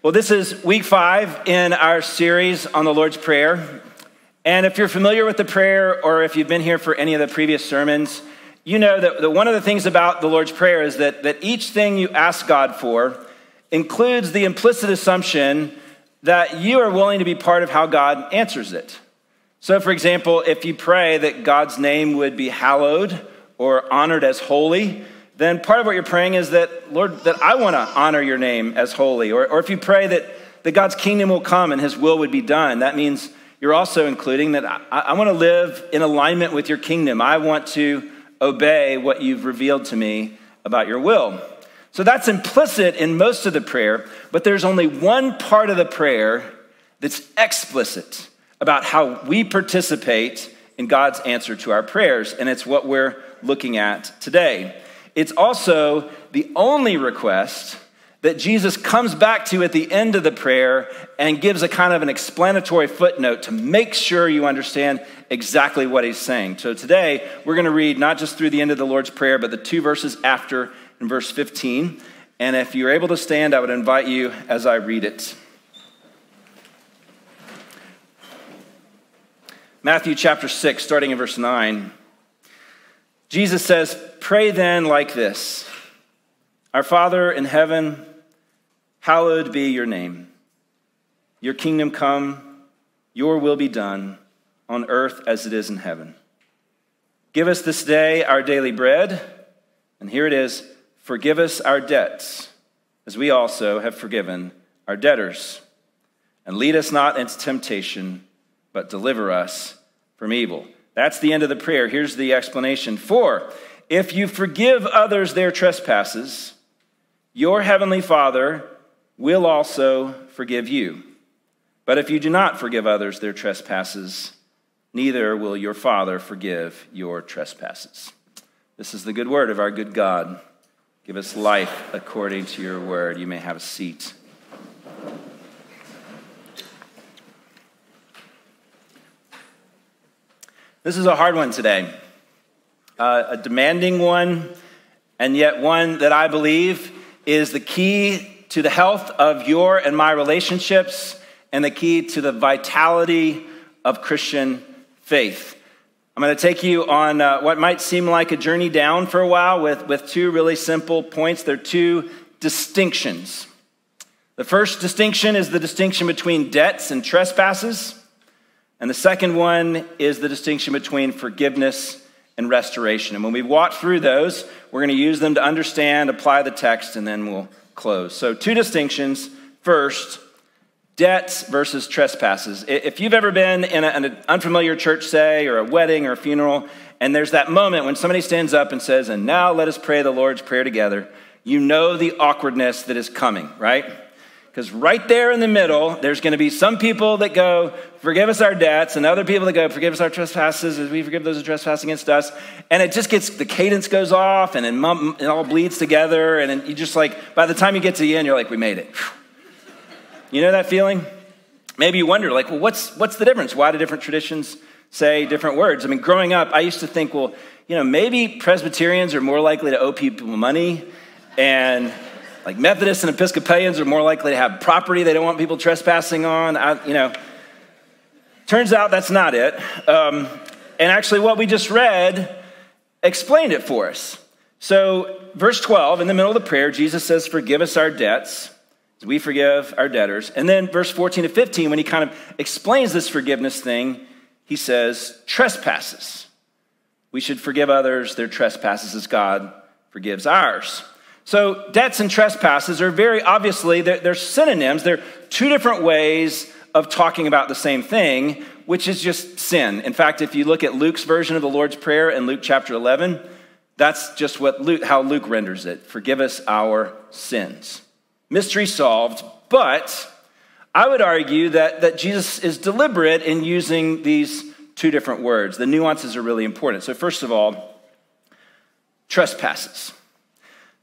Well, this is week five in our series on the Lord's Prayer. And if you're familiar with the prayer, or if you've been here for any of the previous sermons, you know that, one of the things about the Lord's Prayer is that, that each thing you ask God for includes the implicit assumption that you are willing to be part of how God answers it. So, for example, if you pray that God's name would be hallowed or honored as holy, then part of what you're praying is that, Lord, that I want to honor your name as holy. Or, or if you pray that, that God's kingdom will come and his will would be done, that means you're also including that I, I want to live in alignment with your kingdom. I want to obey what you've revealed to me about your will. So that's implicit in most of the prayer, but there's only one part of the prayer that's explicit about how we participate in God's answer to our prayers, and it's what we're looking at today. It's also the only request that Jesus comes back to at the end of the prayer and gives a kind of an explanatory footnote to make sure you understand exactly what he's saying. So today, we're going to read not just through the end of the Lord's Prayer, but the two verses after in verse 15. And if you're able to stand, I would invite you as I read it. Matthew chapter 6, starting in verse 9. Jesus says, Pray then like this Our Father in heaven, hallowed be your name. Your kingdom come, your will be done on earth as it is in heaven. Give us this day our daily bread, and here it is forgive us our debts, as we also have forgiven our debtors. And lead us not into temptation but deliver us from evil. That's the end of the prayer. Here's the explanation. For if you forgive others their trespasses, your heavenly Father will also forgive you. But if you do not forgive others their trespasses, neither will your Father forgive your trespasses. This is the good word of our good God. Give us life according to your word. You may have a seat. This is a hard one today, uh, a demanding one, and yet one that I believe is the key to the health of your and my relationships and the key to the vitality of Christian faith. I'm going to take you on uh, what might seem like a journey down for a while with, with two really simple points. They're two distinctions. The first distinction is the distinction between debts and trespasses. And the second one is the distinction between forgiveness and restoration. And when we walk through those, we're going to use them to understand, apply the text, and then we'll close. So, two distinctions. First, debts versus trespasses. If you've ever been in, an unfamiliar church, say, or a wedding or a funeral, and there's that moment when somebody stands up and says, And now let us pray the Lord's Prayer together, you know the awkwardness that is coming, right? Because right there in the middle, there's going to be some people that go, Forgive us our debts, and other people that go, Forgive us our trespasses as we forgive those who trespass against us. And it just gets, the cadence goes off, and it all bleeds together. And you just like, by the time you get to the end, you're like, We made it. You know that feeling? Maybe you wonder, like, well, what's, what's the difference? Why do different traditions say different words? I mean, growing up, I used to think, well, you know, maybe Presbyterians are more likely to owe people money, and like Methodists and Episcopalians are more likely to have property they don't want people trespassing on. I, you know, turns out that's not it. Um, and actually, what we just read explained it for us. So, verse 12, in the middle of the prayer, Jesus says, Forgive us our debts as we forgive our debtors. And then, verse 14 to 15, when he kind of explains this forgiveness thing, he says, Trespasses. We should forgive others their trespasses as God forgives ours. So, debts and trespasses are very obviously, they're, they're, synonyms. They're two different ways of talking about the same thing, which is just sin. In fact, if you look at Luke's version of the Lord's Prayer in Luke chapter 11, that's just what Luke, how Luke renders it Forgive us our sins. Mystery solved, but I would argue that, that Jesus is deliberate in using these two different words. The nuances are really important. So, first of all, trespasses.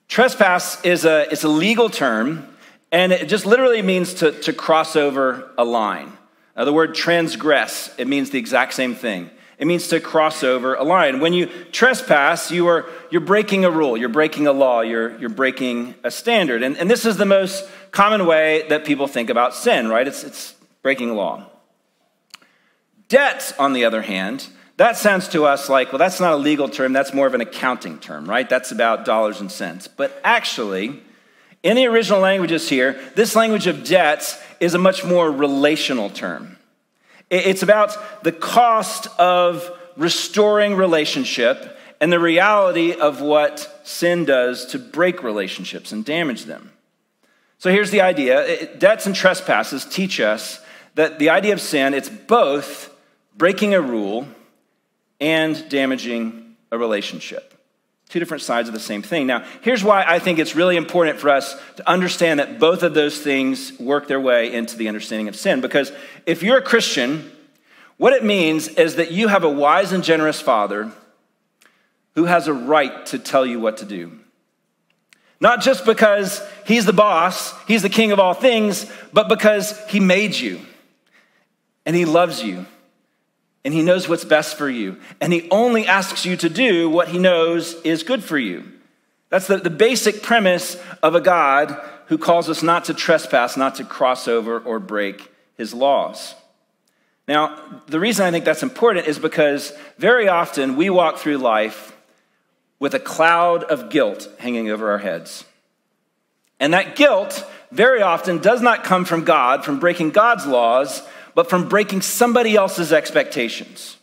Trespass is a, it's a legal term, and it just literally means to, to cross over a line. Now, the word transgress, it means the exact same thing. It means to cross over a line. When you trespass, you are, you're breaking a rule, you're breaking a law, you're, you're breaking a standard. And, and this is the most common way that people think about sin, right? It's, it's breaking law. Debt, on the other hand, that sounds to us like, well, that's not a legal term, that's more of an accounting term, right? That's about dollars and cents. But actually, in the original languages here, this language of debts is a much more relational term. It's about the cost of restoring relationship and the reality of what sin does to break relationships and damage them. So here's the idea debts and trespasses teach us that the idea of sin, it's both breaking a rule and damaging a relationship. Two different sides of the same thing. Now, here's why I think it's really important for us to understand that both of those things work their way into the understanding of sin. Because if you're a Christian, what it means is that you have a wise and generous father who has a right to tell you what to do. Not just because he's the boss, he's the king of all things, but because he made you and he loves you and he knows what's best for you. And he only asks you to do what he knows is good for you. That's the, the basic premise of a God who calls us not to trespass, not to cross over or break his laws. Now, the reason I think that's important is because very often we walk through life with a cloud of guilt hanging over our heads. And that guilt very often does not come from God, from breaking God's laws, but from breaking somebody else's expectations.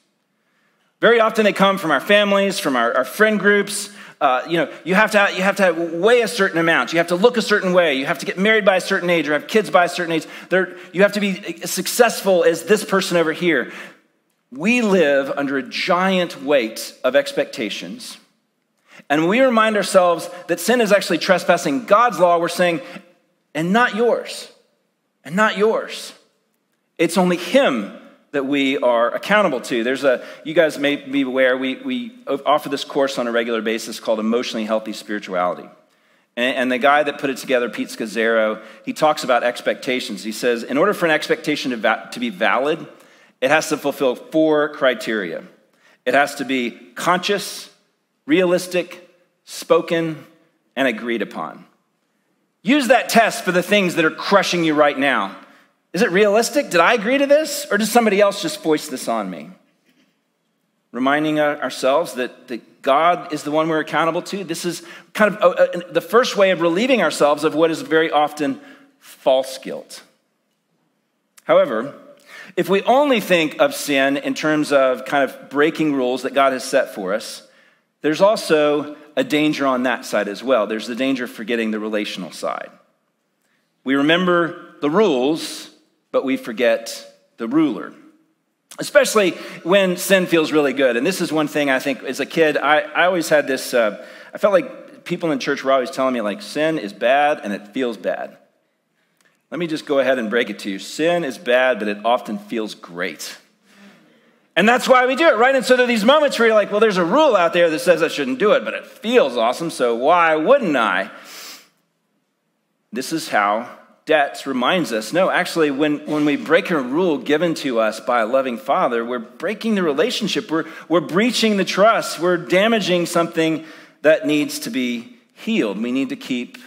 Very often they come from our families, from our, our friend groups. Uh, you know, you have, to, you have to weigh a certain amount. You have to look a certain way. You have to get married by a certain age or have kids by a certain age. They're, you have to be successful as this person over here. We live under a giant weight of expectations. And we remind ourselves that sin is actually trespassing God's law, we're saying, and not yours, and not yours. It's only Him that we are accountable to. There's a, you guys may be aware, we, we offer this course on a regular basis called Emotionally Healthy Spirituality. And, and the guy that put it together, Pete Scazzero, he talks about expectations. He says, in order for an expectation to, va- to be valid, it has to fulfill four criteria it has to be conscious, realistic, spoken, and agreed upon. Use that test for the things that are crushing you right now. Is it realistic? Did I agree to this? Or does somebody else just voice this on me? Reminding ourselves that, that God is the one we're accountable to. This is kind of a, a, the first way of relieving ourselves of what is very often false guilt. However, if we only think of sin in terms of kind of breaking rules that God has set for us, there's also a danger on that side as well. There's the danger of forgetting the relational side. We remember the rules, but we forget the ruler. Especially when sin feels really good. And this is one thing I think as a kid, I, I always had this, uh, I felt like people in church were always telling me, like, sin is bad and it feels bad. Let me just go ahead and break it to you. Sin is bad, but it often feels great. And that's why we do it, right? And so there are these moments where you're like, well, there's a rule out there that says I shouldn't do it, but it feels awesome, so why wouldn't I? This is how debts reminds us no, actually, when, when we break a rule given to us by a loving father, we're breaking the relationship, we're, we're breaching the trust, we're damaging something that needs to be healed. We need to keep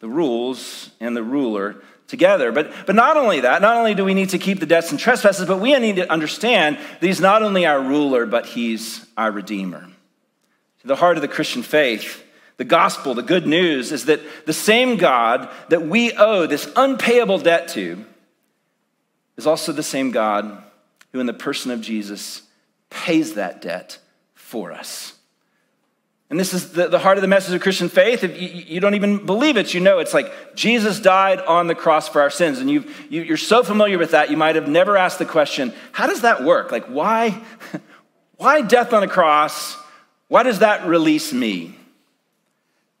the rules and the ruler together. But, but not only that, not only do we need to keep the debts and trespasses, but we need to understand that he's not only our ruler, but he's our redeemer. To the heart of the Christian faith, the gospel, the good news, is that the same God that we owe this unpayable debt to is also the same God who, in the person of Jesus, pays that debt for us. And this is the, the heart of the message of Christian faith. If you, you, don't even believe it, you know it's like Jesus died on the cross for our sins. And you, you, you're so familiar with that, you might have never asked the question how does that work? Like, why, why death on a cross? Why does that release me?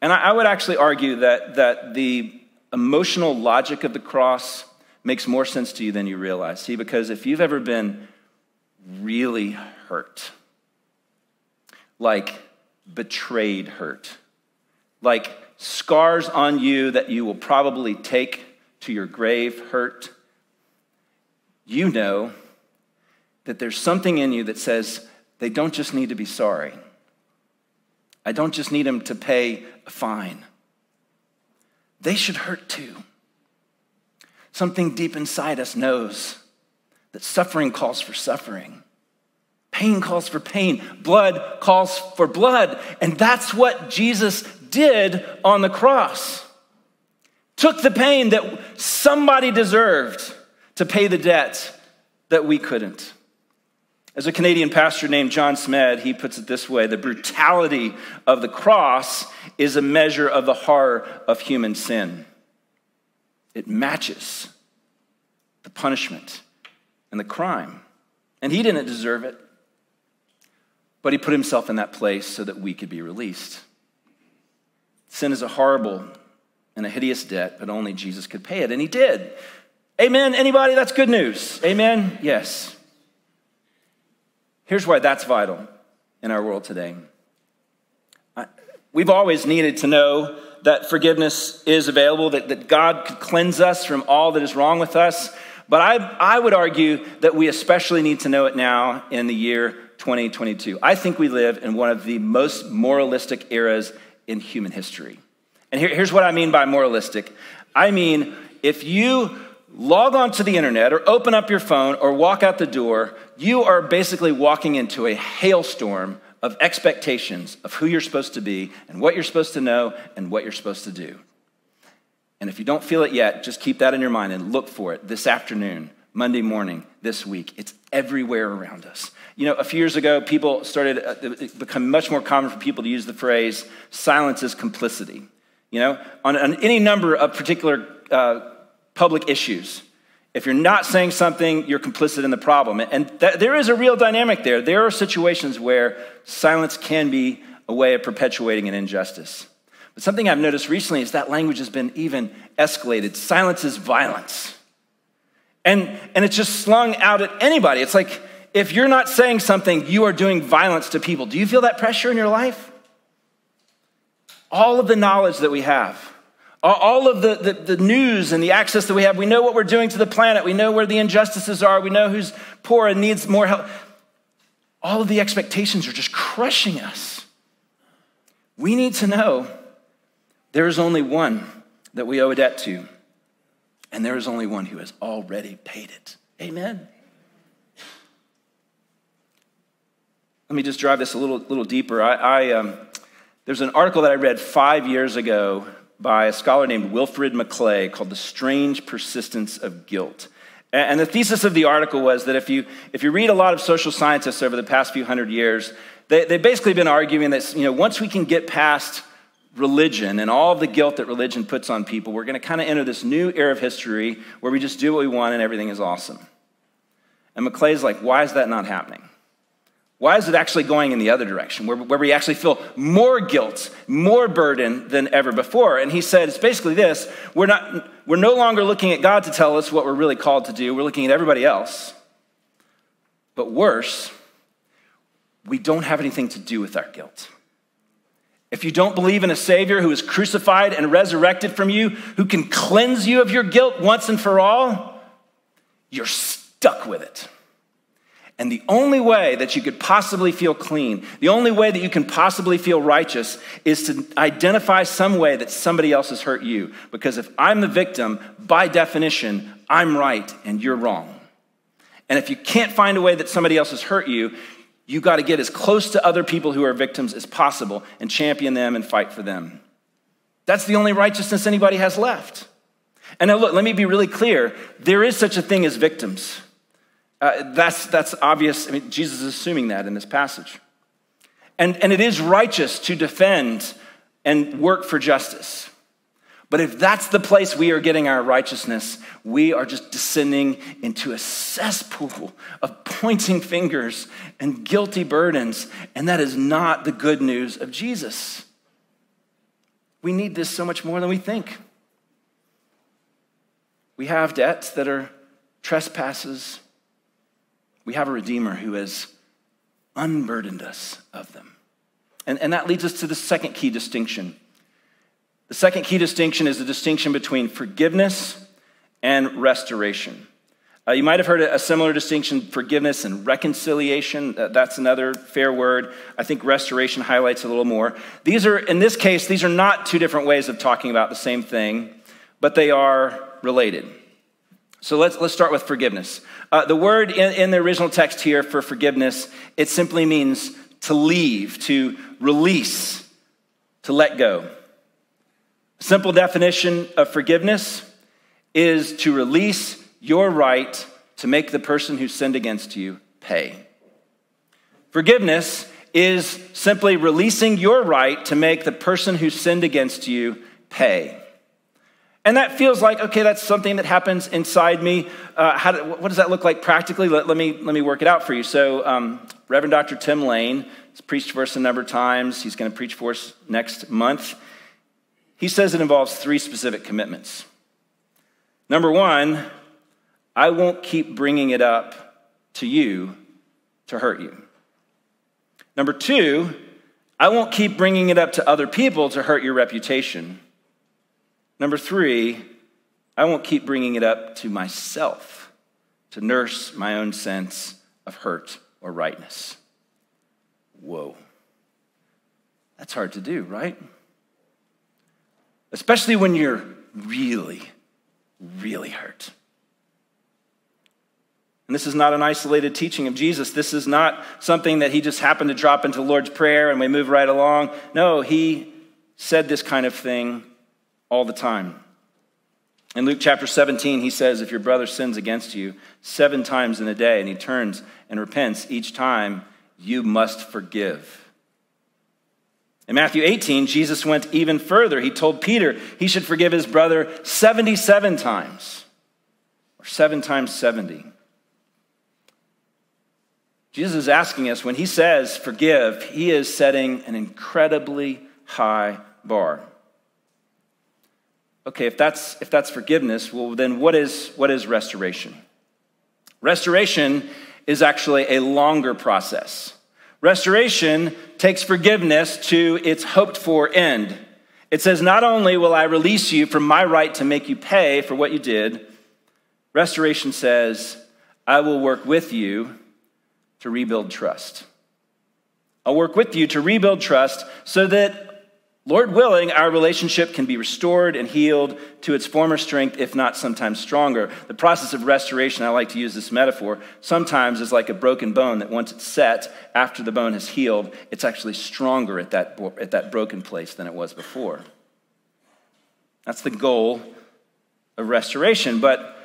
And I, would actually argue that, that the emotional logic of the cross makes more sense to you than you realize. See, because if you've ever been really hurt, like betrayed hurt, like scars on you that you will probably take to your grave hurt, you know that there's something in you that says, they don't just need to be sorry. I don't just need them to pay a fine. They should hurt too. Something deep inside us knows that suffering calls for suffering. Pain calls for pain. Blood calls for blood. And that's what Jesus did on the cross. Took the pain that somebody deserved to pay the debt that we couldn't. As a Canadian pastor named John Smed, he puts it this way the brutality of the cross is a measure of the horror of human sin. It matches the punishment and the crime. And he didn't deserve it, but he put himself in that place so that we could be released. Sin is a horrible and a hideous debt, but only Jesus could pay it, and he did. Amen. Anybody? That's good news. Amen. Yes. Here's why that's vital in our world today. We've always needed to know that forgiveness is available, that, that God could cleanse us from all that is wrong with us. But I, I would argue that we especially need to know it now in the year 2022. I think we live in one of the most moralistic eras in human history. And here, here's what I mean by moralistic I mean, if you log onto the internet or open up your phone or walk out the door, you are basically walking into a hailstorm of expectations of who you're supposed to be and what you're supposed to know and what you're supposed to do. And if you don't feel it yet, just keep that in your mind and look for it this afternoon, Monday morning, this week. It's everywhere around us. You know, a few years ago, people started, uh, it become much more common for people to use the phrase, silence is complicity. You know, on, on any number of particular uh, public issues. If you're not saying something, you're complicit in the problem. And th- there is a real dynamic there. There are situations where silence can be a way of perpetuating an injustice. But something I've noticed recently is that language has been even escalated. Silence is violence. And, and it's just slung out at anybody. It's like if you're not saying something, you are doing violence to people. Do you feel that pressure in your life? All of the knowledge that we have, all of the, the, the, news and the access that we have, we know what we're doing to the planet. We know where the injustices are. We know who's poor and needs more help. All of the expectations are just crushing us. We need to know there is only one that we owe a debt to, and there is only one who has already paid it. Amen. Let me just drive this a little, little deeper. I, I um, there's an article that I read five years ago by a scholar named Wilfred McClay called The Strange Persistence of Guilt. And the thesis of the article was that if you, if you read a lot of social scientists over the past few hundred years, they, they've basically been arguing that you know, once we can get past religion and all of the guilt that religion puts on people, we're going to kind of enter this new era of history where we just do what we want and everything is awesome. And McClay's like, why is that not happening? Why is it actually going in the other direction, where, where we actually feel more guilt, more burden than ever before? And he said, it's basically this we're, not, we're no longer looking at God to tell us what we're really called to do, we're looking at everybody else. But worse, we don't have anything to do with our guilt. If you don't believe in a Savior who is crucified and resurrected from you, who can cleanse you of your guilt once and for all, you're stuck with it. And the only way that you could possibly feel clean, the only way that you can possibly feel righteous is to identify some way that somebody else has hurt you. Because if I'm the victim, by definition, I'm right and you're wrong. And if you can't find a way that somebody else has hurt you, you got to get as close to other people who are victims as possible and champion them and fight for them. That's the only righteousness anybody has left. And now, look, let me be really clear there is such a thing as victims. Uh, that's, that's obvious. I mean, Jesus is assuming that in this passage. And, and it is righteous to defend and work for justice. But if that's the place we are getting our righteousness, we are just descending into a cesspool of pointing fingers and guilty burdens. And that is not the good news of Jesus. We need this so much more than we think. We have debts that are trespasses we have a Redeemer who has unburdened us of them. And, and that leads us to the second key distinction. The second key distinction is the distinction between forgiveness and restoration. Uh, you might have heard a similar distinction forgiveness and reconciliation. Uh, that's another fair word. I think restoration highlights a little more. These are, in this case, these are not two different ways of talking about the same thing, but they are related. So let's, let's start with forgiveness. Uh, the word in, in the original text here for forgiveness, it simply means to leave, to release, to let go. Simple definition of forgiveness is to release your right to make the person who sinned against you pay. Forgiveness is simply releasing your right to make the person who sinned against you pay. And that feels like, okay, that's something that happens inside me. Uh, how do, what does that look like practically? Let, let, me, let me work it out for you. So, um, Reverend Dr. Tim Lane has preached for us a number of times. He's going to preach for us next month. He says it involves three specific commitments. Number one, I won't keep bringing it up to you to hurt you. Number two, I won't keep bringing it up to other people to hurt your reputation. Number three, I won't keep bringing it up to myself to nurse my own sense of hurt or rightness. Whoa. That's hard to do, right? Especially when you're really, really hurt. And this is not an isolated teaching of Jesus. This is not something that he just happened to drop into the Lord's Prayer and we move right along. No, he said this kind of thing all the time. In Luke chapter 17, he says, If your brother sins against you seven times in a day and he turns and repents each time, you must forgive. In Matthew 18, Jesus went even further. He told Peter he should forgive his brother 77 times, or seven times 70. Jesus is asking us when he says forgive, he is setting an incredibly high bar. Okay, if that's, if that's forgiveness, well, then what is, what is restoration? Restoration is actually a longer process. Restoration takes forgiveness to its hoped for end. It says, Not only will I release you from my right to make you pay for what you did, restoration says, I will work with you to rebuild trust. I'll work with you to rebuild trust so that, Lord willing, our relationship can be restored and healed to its former strength, if not sometimes stronger. The process of restoration, I like to use this metaphor, sometimes is like a broken bone that once it's set, after the bone has healed, it's actually stronger at that, at that broken place than it was before. That's the goal of restoration. But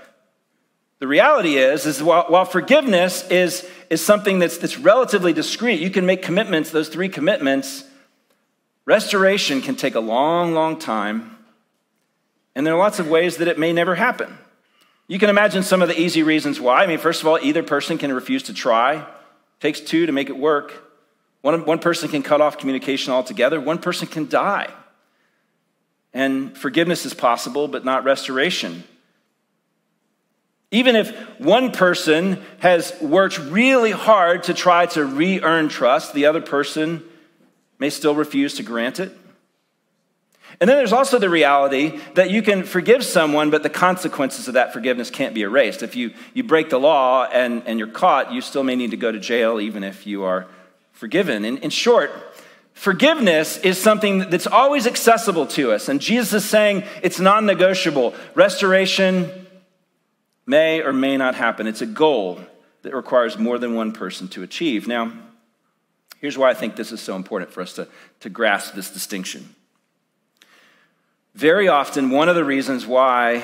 the reality is, is while, while forgiveness is, is something that's, that's relatively discreet, you can make commitments, those three commitments. Restoration can take a long, long time, and there are lots of ways that it may never happen. You can imagine some of the easy reasons why. I mean, first of all, either person can refuse to try. It takes two to make it work. One, one person can cut off communication altogether. One person can die. And forgiveness is possible, but not restoration. Even if one person has worked really hard to try to re earn trust, the other person may still refuse to grant it. And then there's also the reality that you can forgive someone, but the consequences of that forgiveness can't be erased. If you, you break the law and, and you're caught, you still may need to go to jail even if you are forgiven. In, in short, forgiveness is something that's always accessible to us. And Jesus is saying it's non negotiable. Restoration, may or may not happen. It's a goal that requires more than one person to achieve. Now, here's why I think this is so important for us to, to grasp this distinction. Very often, one of the reasons why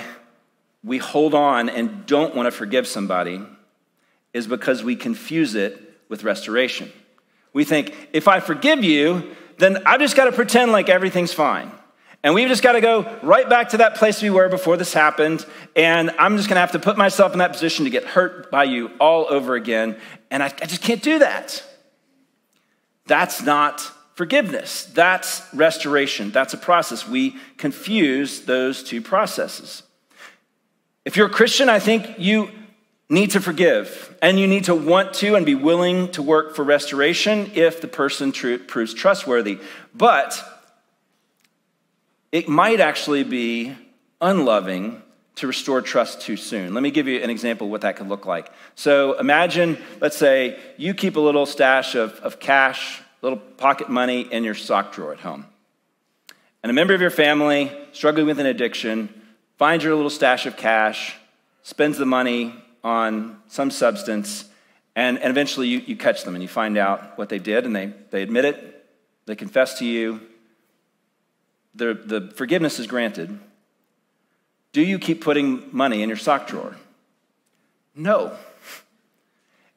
we hold on and don't want to forgive somebody is because we confuse it with restoration. We think, if I forgive you, then I've just got to pretend like everything's fine. And we've just got to go right back to that place we were before this happened. And I'm just going to have to put myself in that position to get hurt by you all over again. And I, I just can't do that. That's not forgiveness. That's restoration. That's a process. We confuse those two processes. If you're a Christian, I think you need to forgive and you need to want to and be willing to work for restoration if the person tr- proves trustworthy. But it might actually be unloving to restore trust too soon. Let me give you an example of what that could look like. So imagine, let's say, you keep a little stash of, of cash, little pocket money in your sock drawer at home. And a member of your family struggling with an addiction finds your little stash of cash, spends the money on some substance, and, and eventually you, you catch them and you find out what they did, and they, they admit it, they confess to you, the, the forgiveness is granted. Do you keep putting money in your sock drawer? No.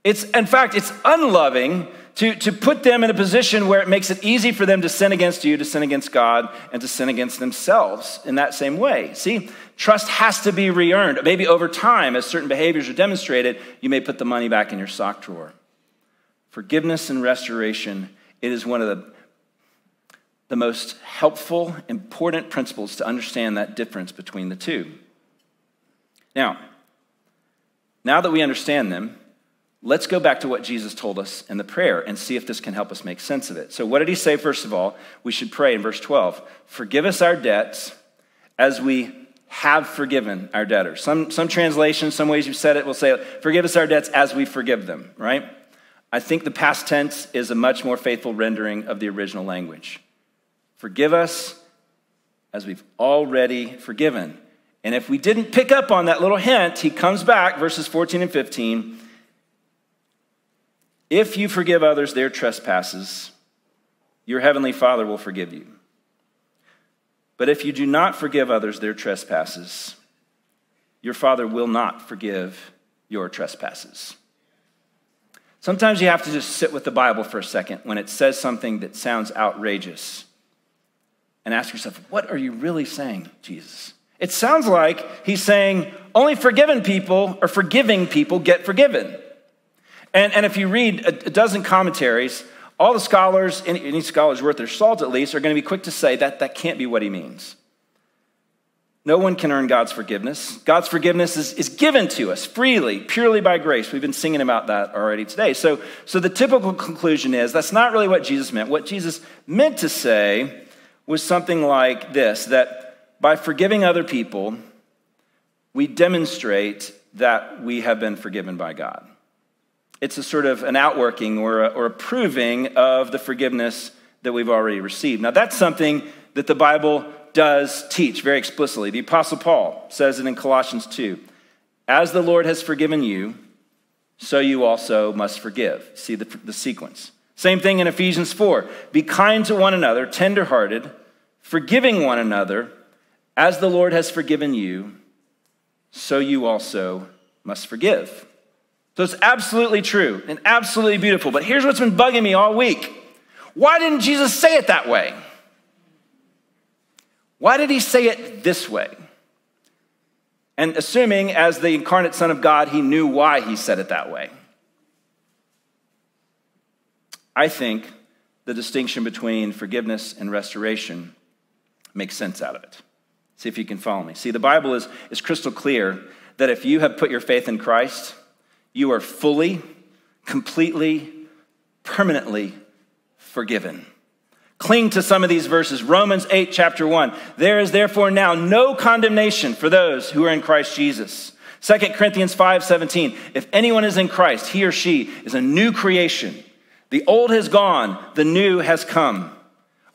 It's, in fact, it's unloving to, to put them in a position where it makes it easy for them to sin against you, to sin against God, and to sin against themselves in that same way. See, trust has to be re earned. Maybe over time, as certain behaviors are demonstrated, you may put the money back in your sock drawer. Forgiveness and restoration, it is one of the the most helpful, important principles to understand that difference between the two. Now, now that we understand them, let's go back to what Jesus told us in the prayer and see if this can help us make sense of it. So, what did he say, first of all? We should pray in verse 12 Forgive us our debts as we have forgiven our debtors. Some, some translations, some ways you've said it will say, Forgive us our debts as we forgive them, right? I think the past tense is a much more faithful rendering of the original language. Forgive us as we've already forgiven. And if we didn't pick up on that little hint, he comes back, verses 14 and 15. If you forgive others their trespasses, your heavenly Father will forgive you. But if you do not forgive others their trespasses, your Father will not forgive your trespasses. Sometimes you have to just sit with the Bible for a second when it says something that sounds outrageous and ask yourself, what are you really saying, Jesus? It sounds like he's saying only forgiven people or forgiving people get forgiven. And, and if you read a, a dozen commentaries, all the scholars, any, any scholars worth their salt at least, are going to be quick to say that that can't be what he means. No one can earn God's forgiveness. God's forgiveness is, is given to us freely, purely by grace. We've been singing about that already today. So, so the typical conclusion is that's not really what Jesus meant. What Jesus meant to say was something like this that by forgiving other people, we demonstrate that we have been forgiven by God. It's a sort of an outworking or a, or a proving of the forgiveness that we've already received. Now, that's something that the Bible does teach very explicitly. The Apostle Paul says it in Colossians 2 As the Lord has forgiven you, so you also must forgive. See the, the sequence. Same thing in Ephesians 4. Be kind to one another, tenderhearted, forgiving one another, as the Lord has forgiven you, so you also must forgive. So it's absolutely true and absolutely beautiful. But here's what's been bugging me all week why didn't Jesus say it that way? Why did he say it this way? And assuming, as the incarnate Son of God, he knew why he said it that way. I think the distinction between forgiveness and restoration makes sense out of it. See if you can follow me. See, the Bible is, is crystal clear that if you have put your faith in Christ, you are fully, completely, permanently forgiven. Cling to some of these verses. Romans 8, chapter 1. There is therefore now no condemnation for those who are in Christ Jesus. 2 Corinthians 5, 17. If anyone is in Christ, he or she is a new creation. The old has gone, the new has come.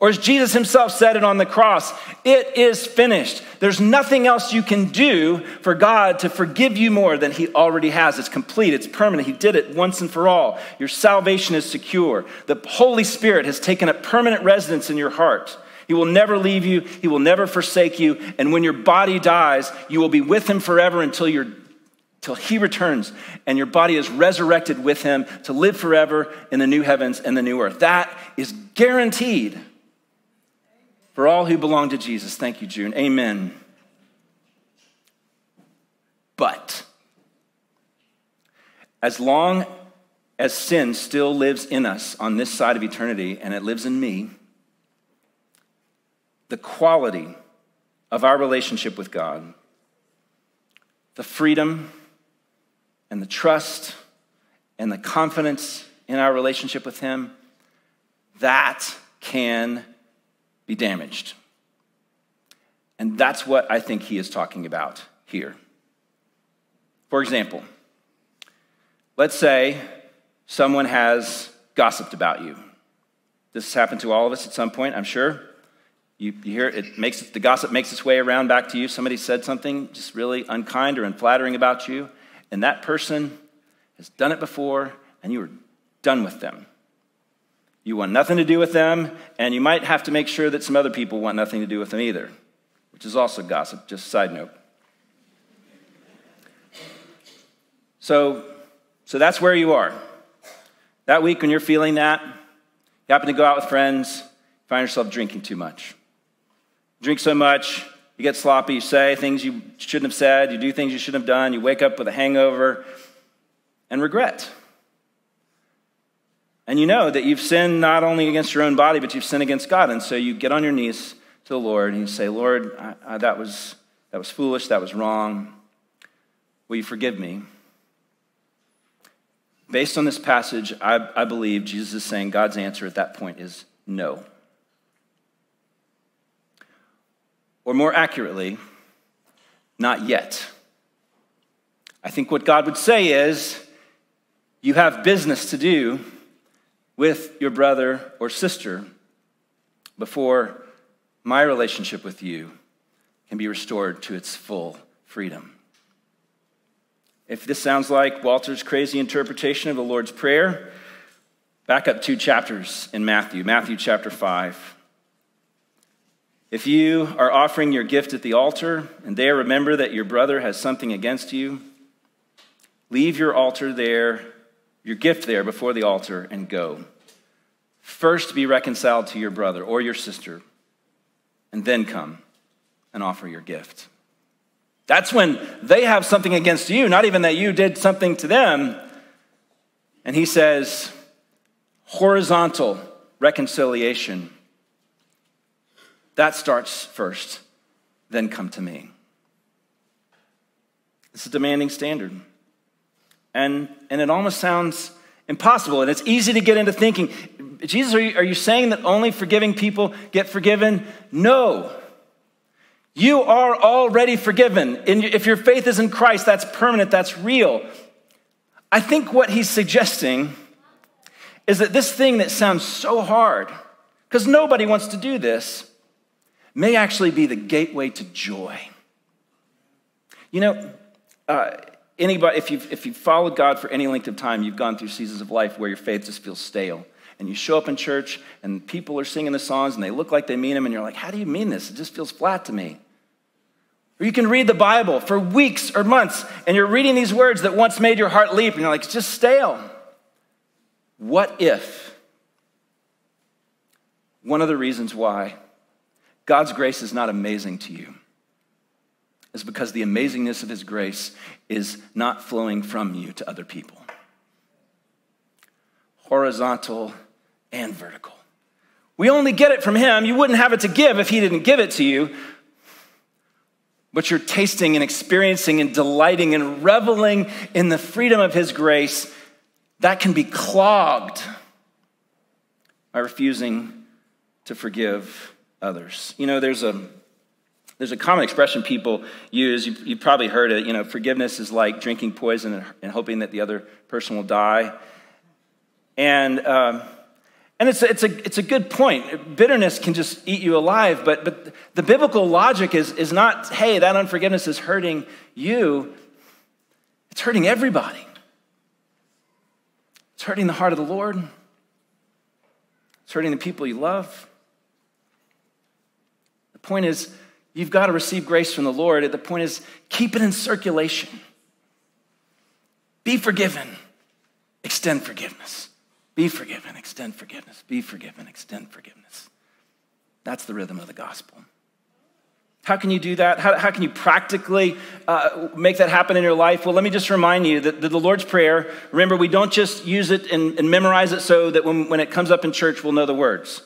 Or as Jesus himself said it on the cross, it is finished. There's nothing else you can do for God to forgive you more than he already has. It's complete, it's permanent. He did it once and for all. Your salvation is secure. The Holy Spirit has taken a permanent residence in your heart. He will never leave you, he will never forsake you, and when your body dies, you will be with him forever until you're till he returns and your body is resurrected with him to live forever in the new heavens and the new earth. That is guaranteed for all who belong to Jesus. Thank you, June. Amen. But as long as sin still lives in us on this side of eternity, and it lives in me, the quality of our relationship with God, the freedom, and the trust and the confidence in our relationship with Him, that can be damaged. And that's what I think he is talking about here. For example, let's say someone has gossiped about you. This has happened to all of us at some point, I'm sure. You, you hear it, it makes the gossip makes its way around back to you. Somebody said something just really unkind or unflattering about you, and that person has done it before, and you are done with them. You want nothing to do with them, and you might have to make sure that some other people want nothing to do with them either, which is also gossip, just side note. So, so that's where you are. That week when you're feeling that, you happen to go out with friends, find yourself drinking too much drink so much, you get sloppy, you say things you shouldn't have said, you do things you shouldn't have done, you wake up with a hangover and regret. And you know that you've sinned not only against your own body, but you've sinned against God. And so you get on your knees to the Lord and you say, Lord, I, I, that, was, that was foolish, that was wrong. Will you forgive me? Based on this passage, I, I believe Jesus is saying God's answer at that point is no. Or more accurately, not yet. I think what God would say is, you have business to do with your brother or sister before my relationship with you can be restored to its full freedom. If this sounds like Walter's crazy interpretation of the Lord's Prayer, back up two chapters in Matthew, Matthew chapter 5. If you are offering your gift at the altar and there remember that your brother has something against you, leave your altar there, your gift there before the altar and go. First be reconciled to your brother or your sister, and then come and offer your gift. That's when they have something against you, not even that you did something to them. And he says, horizontal reconciliation that starts first, then come to me. It's a demanding standard. And, and it almost sounds impossible. And it's easy to get into thinking, Jesus, are you, are you saying that only forgiving people get forgiven? No. You are already forgiven. if your faith is in Christ, that's permanent, that's real. I think what he's suggesting is that this thing that sounds so hard, because nobody wants to do this, may actually be the gateway to joy. You know, uh, anybody, if you've, if you've followed God for any length of time, you've gone through seasons of life where your faith just feels stale. And you show up in church and people are singing the songs and they look like they mean them, and you're like, how do you mean this? It just feels flat to me. Or you can read the Bible for weeks or months and you're reading these words that once made your heart leap, and you're like, it's just stale. What if? One of the reasons why God's grace is not amazing to you is because the amazingness of his grace is not flowing from you to other people. Horizontal and vertical. We only get it from him. You wouldn't have it to give if he didn't give it to you. But you're tasting and experiencing and delighting and reveling in the freedom of his grace that can be clogged by refusing to forgive others. You know, there's a there's a common expression people use. You, have probably heard it. You know, forgiveness is like drinking poison and, and hoping that the other person will die. And um, and it's a, it's a it's a good point. Bitterness can just eat you alive. But but the biblical logic is is not hey that unforgiveness is hurting you. It's hurting everybody. It's hurting the heart of the Lord. It's hurting the people you love point is, you've got to receive grace from the Lord. The point is, keep it in circulation. Be forgiven, extend forgiveness. Be forgiven, extend forgiveness. Be forgiven, extend forgiveness. That's the rhythm of the gospel. How can you do that? How, how can you practically uh, make that happen in your life? Well, let me just remind you that the, the Lord's Prayer, remember, we don't just use it and, and memorize it so that when, when it comes up in church, we'll know the words.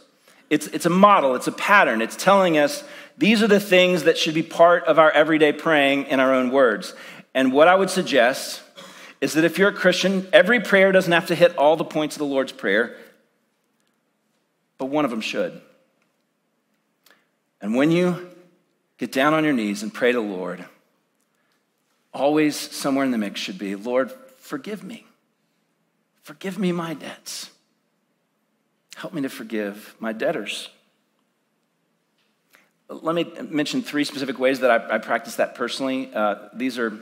It's, it's a model, it's a pattern. It's telling us these are the things that should be part of our everyday praying in our own words. And what I would suggest is that if you're a Christian, every prayer doesn't have to hit all the points of the Lord's Prayer, but one of them should. And when you get down on your knees and pray to the Lord, always somewhere in the mix should be Lord, forgive me. Forgive me my debts. Help me to forgive my debtors. Let me mention three specific ways that I, I practice that personally. Uh, these are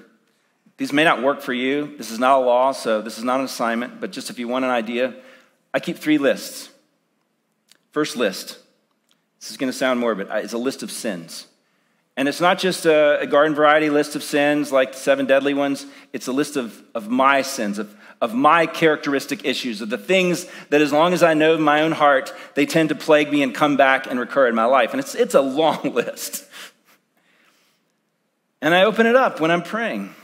these may not work for you. This is not a law, so this is not an assignment, but just if you want an idea, I keep three lists. First list, this is going to sound morbid, it's a list of sins. And it's not just a, a, garden variety list of sins like the seven deadly ones, it's a list of, of my sins, of, of my characteristic issues, of the things that, as long as I know my own heart, they tend to plague me and come back and recur in my life. And it's, it's a long list. And I open it up when I'm praying.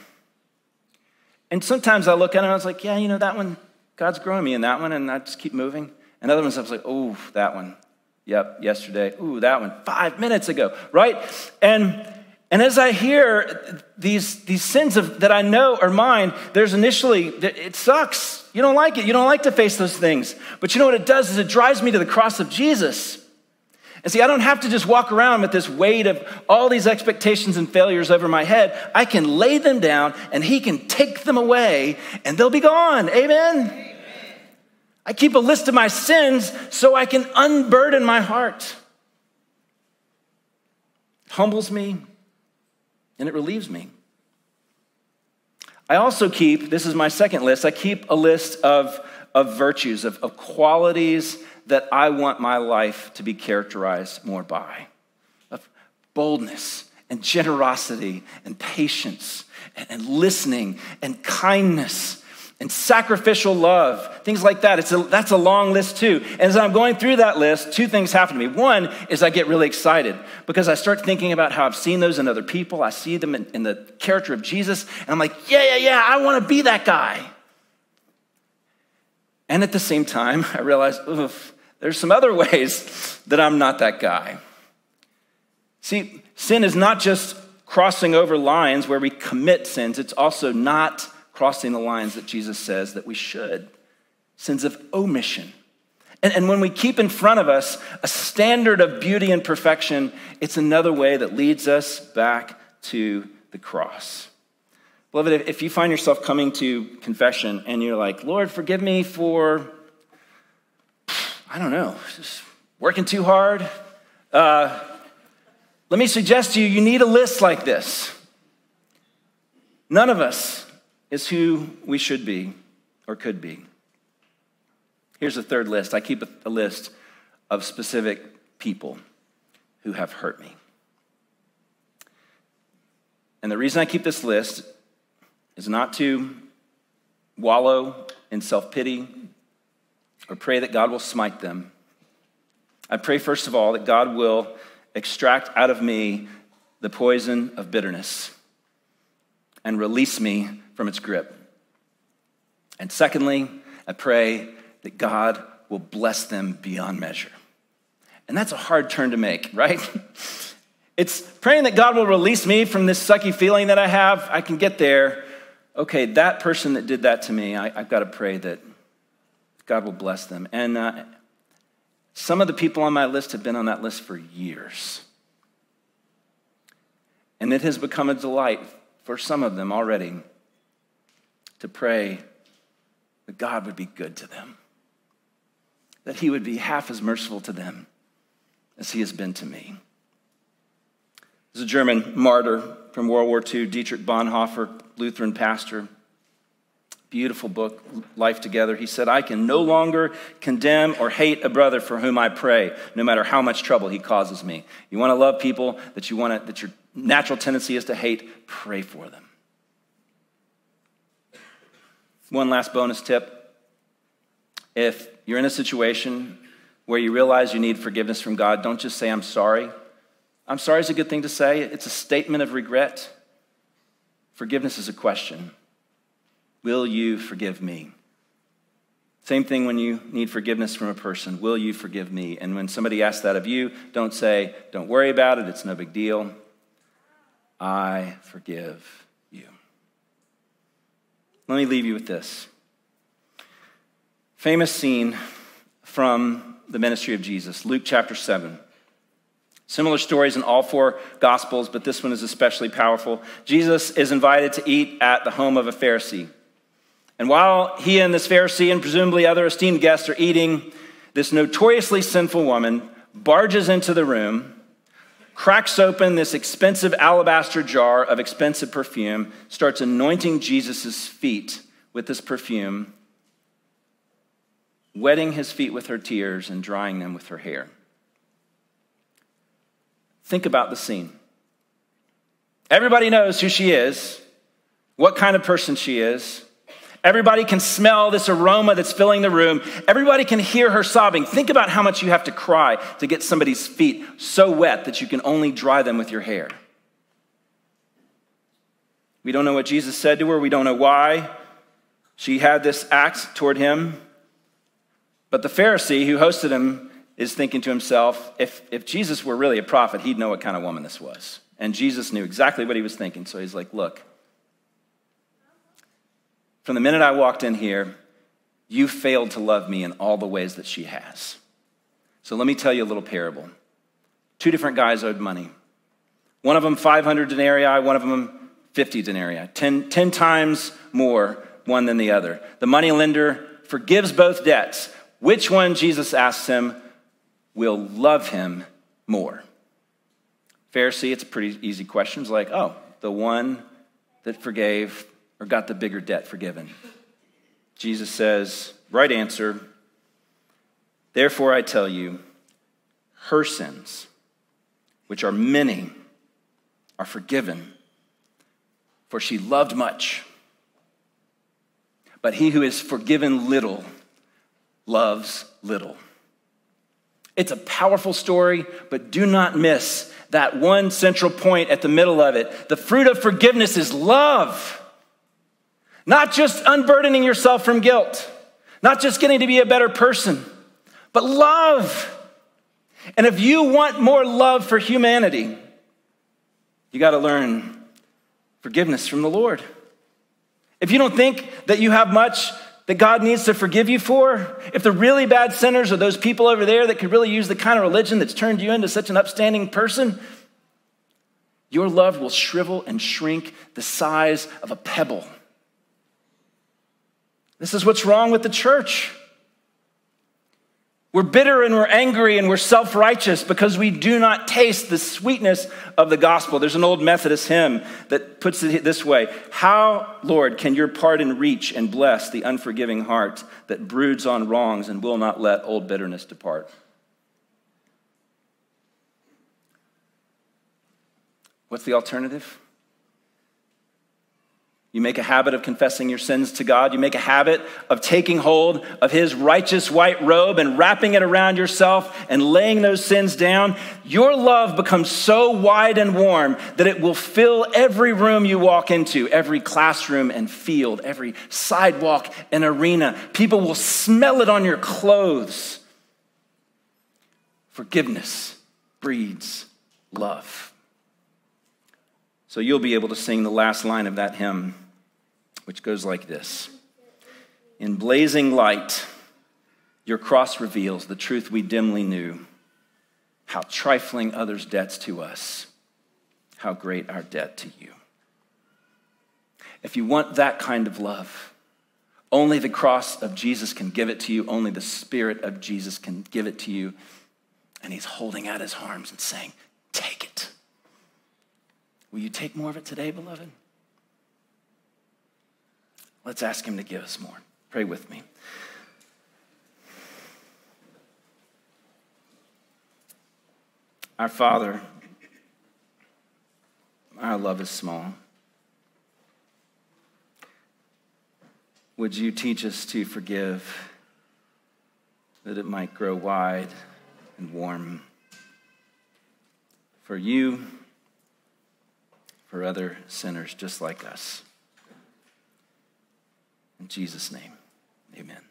And sometimes I look at it and I was like, yeah, you know, that one, God's growing me in that one, and I just keep moving. And other ones I was like, oh, that one. Yep, yesterday. Ooh, that one, five minutes ago, right? And and as I hear these, these sins of, that I know are mine, there's initially, it sucks. You don't like it. You don't like to face those things. But you know what it does is it drives me to the cross of Jesus. And see, I don't have to just walk around with this weight of all these expectations and failures over my head. I can lay them down and He can take them away and they'll be gone. Amen? Amen. I keep a list of my sins so I can unburden my heart. Humbles me and it relieves me. I also keep, this is my second list, I keep a list of, of virtues, of, of qualities that I want my life to be characterized more by of boldness and generosity and patience and, and listening and kindness and sacrificial love, things like that. It's a, that's a long list too. And as I'm going through that list, two things happen to me. One is I get really excited because I start thinking about how I've seen those in other people. I see them in, in the character of Jesus, and I'm like, yeah, yeah, yeah, I want to be that guy. And at the same time, I realize, oof, there's some other ways that I'm not that guy. See, sin is not just crossing over lines where we commit sins, it's also not crossing the lines that Jesus says that we should sins of omission. And, and when we keep in front of us a standard of beauty and perfection, it's another way that leads us back to the cross. Beloved, if you find yourself coming to confession and you're like, Lord, forgive me for I don't know, just working too hard. Uh, let me suggest to you, you need a list like this. None of us is who we should be or could be. Here's a third list. I keep a list of specific people who have hurt me. And the reason I keep this list is not to wallow in self pity or pray that God will smite them. I pray, first of all, that God will extract out of me the poison of bitterness and release me from its grip. And secondly, I pray that God will bless them beyond measure. And that's a hard turn to make, right? It's praying that God will release me from this sucky feeling that I have. I can get there. Okay, that person that did that to me, I, have got to pray that God will bless them. And uh, some of the people on my list have been on that list for years. And it has become a delight for some of them already to pray that God would be good to them, that He would be half as merciful to them as He has been to me. There's a German martyr from World War II, Dietrich Bonhoeffer, Lutheran pastor beautiful book, Life Together. He said, I can no longer condemn or hate a brother for whom I pray, no matter how much trouble he causes me. You want to love people that you want to, that your natural tendency is to hate, pray for them. One last bonus tip. If you're in a situation where you realize you need forgiveness from God, don't just say, I'm sorry. I'm sorry is a good thing to say. It's a statement of regret. Forgiveness is a question. Will you forgive me? Same thing when you need forgiveness from a person. Will you forgive me? And when somebody asks that of you, don't say, don't worry about it, it's no big deal. I forgive you. Let me leave you with this famous scene from the ministry of Jesus, Luke chapter 7. Similar stories in all four Gospels, but this one is especially powerful. Jesus is invited to eat at the home of a Pharisee. And while he and this Pharisee and presumably other esteemed guests are eating, this notoriously sinful woman barges into the room, cracks open this expensive alabaster jar of expensive perfume, starts anointing Jesus' feet with this perfume, wetting his feet with her tears and drying them with her hair. Think about the scene. Everybody knows who she is, what kind of person she is. Everybody can smell this aroma that's filling the room. Everybody can hear her sobbing. Think about how much you have to cry to get somebody's feet so wet that you can only dry them with your hair. We don't know what Jesus said to her. We don't know why she had this act toward him. But the Pharisee who hosted him is thinking to himself, if, if Jesus were really a prophet, he'd know what kind of woman this was. And Jesus knew exactly what he was thinking. So he's like, Look, from the minute I walked in here, you failed to love me in all the ways that she has. So let me tell you a little parable. Two different guys owed money. One of them 500 denarii, one of them 50 denarii, 10, 10 times more one than the other. The money lender forgives both debts. Which one, Jesus asks him, will love him more? Pharisee, it's a pretty easy question. It's like, oh, the one that forgave or got the bigger debt forgiven. Jesus says, right answer. Therefore, I tell you, her sins, which are many, are forgiven, for she loved much. But he who is forgiven little loves little. It's a powerful story, but do not miss that one central point at the middle of it. The fruit of forgiveness is love. Not just unburdening yourself from guilt, not just getting to be a better person, but love. And if you want more love for humanity, you got to learn forgiveness from the Lord. If you don't think that you have much that God needs to forgive you for, if the really bad sinners are those people over there that could really use the kind of religion that's turned you into such an upstanding person, your love will shrivel and shrink the size of a pebble. This is what's wrong with the church. We're bitter and we're angry and we're self righteous because we do not taste the sweetness of the gospel. There's an old Methodist hymn that puts it this way How, Lord, can your pardon reach and bless the unforgiving heart that broods on wrongs and will not let old bitterness depart? What's the alternative? You make a habit of confessing your sins to God. You make a habit of taking hold of His righteous white robe and wrapping it around yourself and laying those sins down. Your love becomes so wide and warm that it will fill every room you walk into, every classroom and field, every sidewalk and arena. People will smell it on your clothes. Forgiveness breeds love. So you'll be able to sing the last line of that hymn, which goes like this In blazing light, your cross reveals the truth we dimly knew, how trifling others' debts to us, how great our debt to you. If you want that kind of love, only the cross of Jesus can give it to you. Only the Spirit of Jesus can give it to you. And He's holding out His arms and saying, Take it. Will you take more of it today, beloved? Let's ask Him to give us more. Pray with me. Our Father, our love is small. Would you teach us to forgive that it might grow wide and warm? For you, for other sinners just like us. In Jesus' name, amen.